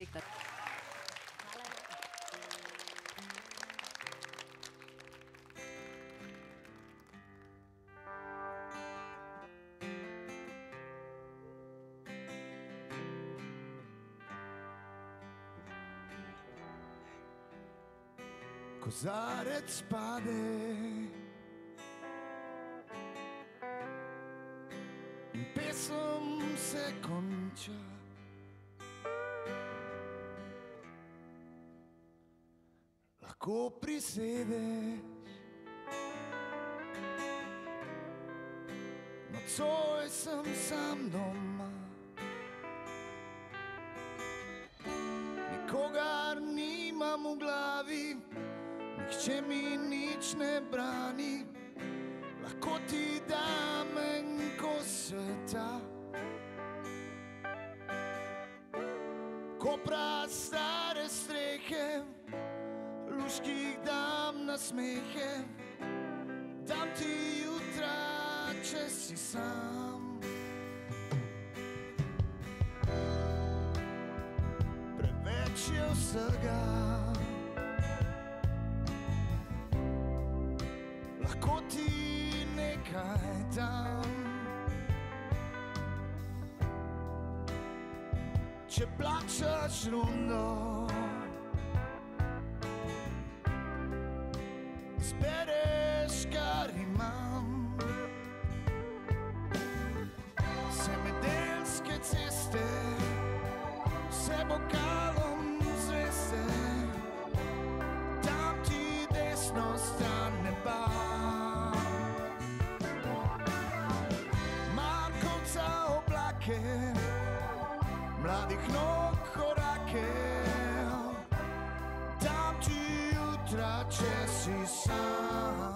Diktat. Kozárec páde, se končí. Lahko prisedeš, nocoj sem sam doma. Nikogar nimam v glavi, nihče mi nič ne brani, lahko ti dam en kos sveta. Kopra stare strehe, luških dam na smehe, dam ti jutra, če si sam. Preveč je vsega. lahko ti nekaj dam. Če plačaš rundo, mladih nog korake, dam ti jutra, če si sam.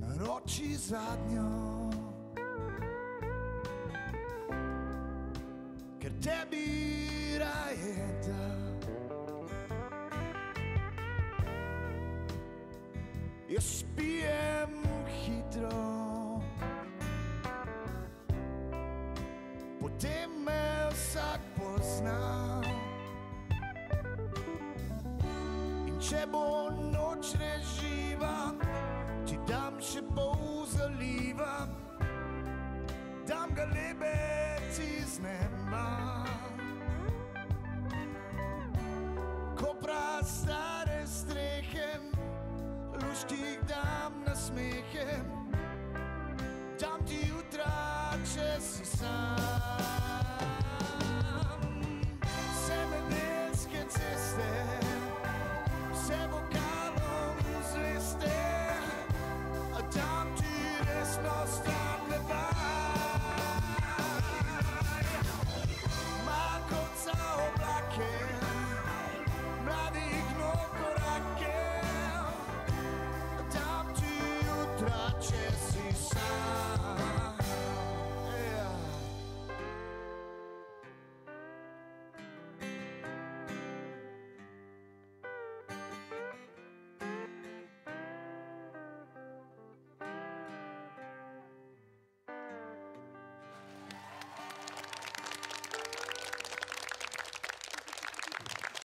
Naroči zadnjo, tebi raje da. Jaz pijem hitro, potem me vsak pozna. In če bo noč reživa, ti dam še pol zaliva, dam ga lebeti z neba.